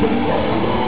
Oh,